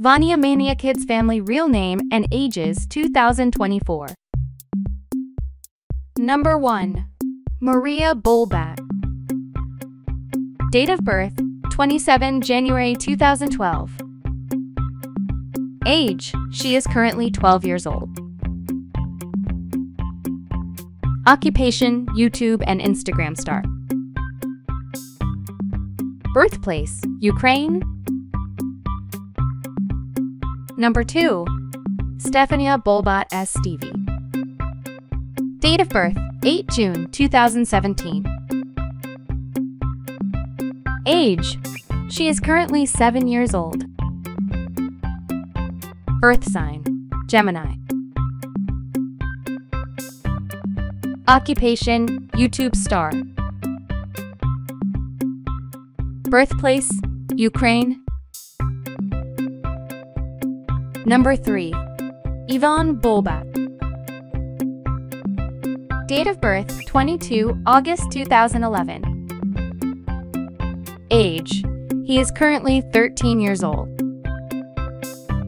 Vania Mania Kids family real name and ages 2024. Number 1. Maria Bolbat. Date of birth 27 January 2012. Age She is currently 12 years old. Occupation YouTube and Instagram star. Birthplace Ukraine. Number 2. Stefania Bolbat S. Stephie. Date of birth 8 June 2017. Age She is currently 7 years old. Earth sign Gemini. Occupation YouTube star. Birthplace Ukraine. Number 3. Ivan Bolbat. Date of birth 22 August 2011. Age He is currently 13 years old.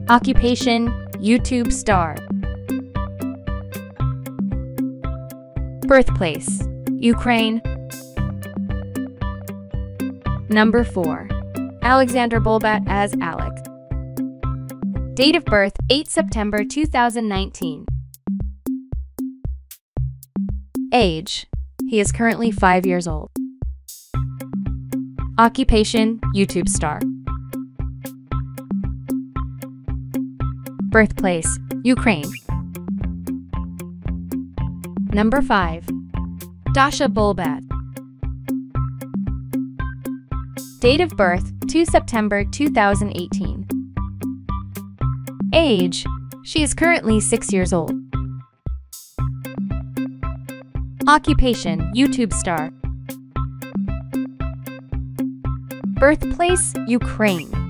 Occupation YouTube star. Birthplace Ukraine. Number 4. Alexander Bolbat as Alex. Date of birth 8 September 2019. Age He is currently 5 years old. Occupation YouTube star. Birthplace Ukraine. Number 5. Dasha Bolbat. Date of birth 2 September 2018. Age She is currently 6 years old. Occupation YouTube star. Birthplace Ukraine.